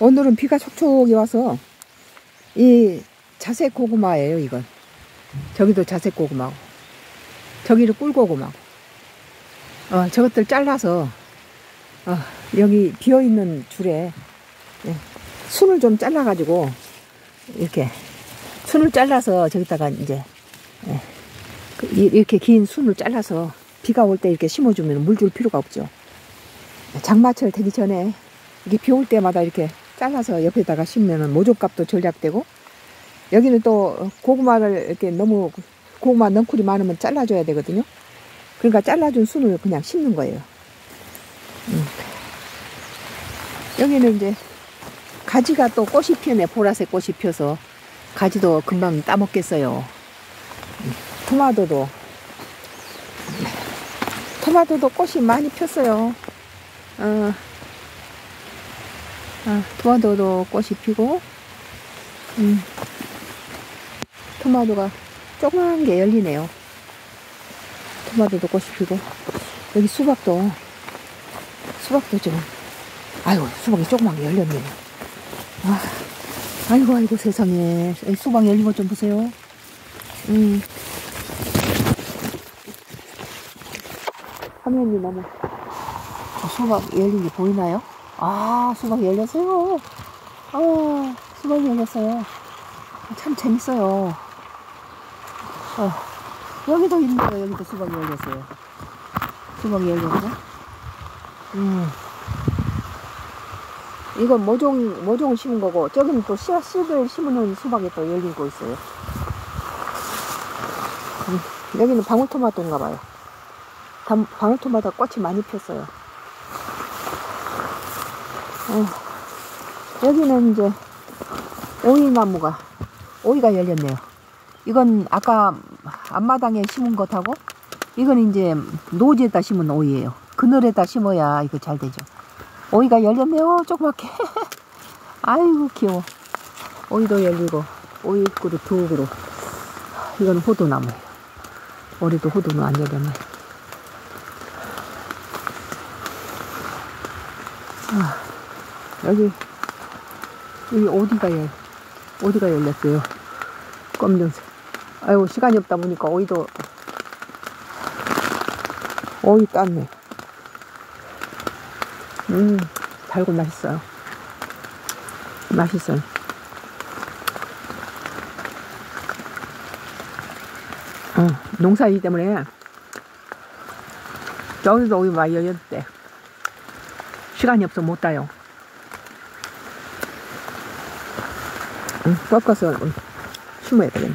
오늘은 비가 촉촉이 와서 이 자색 고구마예요, 이건. 저기도 자색 고구마고. 저기를 꿀고구마고. 어, 저것들 잘라서 어, 여기 비어있는 줄에 예, 순을 좀 잘라가지고 이렇게 순을 잘라서 저기다가 이제 예, 그 이- 이렇게 긴 순을 잘라서 비가 올 때 이렇게 심어주면 물 줄 필요가 없죠. 장마철 되기 전에 이게 비 올 때마다 이렇게 잘라서 옆에다가 심으면 모종값도 절약되고 여기는 또 고구마를 이렇게 너무 고구마 넝쿨이 많으면 잘라줘야 되거든요. 그러니까 잘라준 순을 그냥 심는 거예요. 음. 여기는 이제 가지가 또 꽃이 피네 보라색 꽃이 피어서 가지도 금방 따먹겠어요. 음. 토마토도 토마토도 꽃이 많이 폈어요. 어, 아, 토마토도 꽃이 피고, 음, 토마토가 조그만 게 열리네요. 토마토도 꽃이 피고, 여기 수박도, 수박도 좀, 아이고, 수박이 조그만 게 열렸네요. 아, 아이고, 아이고, 세상에. 이 수박 열린 것 좀 보세요. 음. 화면이 너무, 저 수박 열린 게 보이나요? 아, 수박 열렸어요. 아, 수박 열렸어요. 참 재밌어요. 어, 여기도 있네요. 여기도 수박이 열렸어요. 수박이 열렸네. 음. 이건 모종, 모종을 심은 거고, 저기는 또 씨앗, 씨를 심는 수박이 또 열리고 있어요. 음, 여기는 방울토마토인가 봐요. 방- 방울토마토 꽃이 많이 폈어요. 어, 여기는 이제 오이나무가 오이가 열렸네요. 이건 아까 앞마당에 심은 것하고 이건 이제 노지에다 심은 오이예요. 그늘에다 심어야 이거 잘 되죠. 오이가 열렸네요. 조그맣게. 아이고 귀여워. 오이도 열리고 오이 그루 두 그루. 이건 호두나무예요. 올해도 호두는 안 열렸네. 아. 여기 여기 어디가 열 어디가 열렸어요? 검정색. 아이고 시간이 없다 보니까 오이도 오이 땄네. 음 달고 맛있어요. 맛있어요. 어, 농사이기 때문에 저기도 오이 많이 열렸대. 시간이 없어 못 따요 응, 꺾어서 심어야 되겠네.